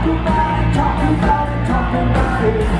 talk about it, talk about it, talking about it.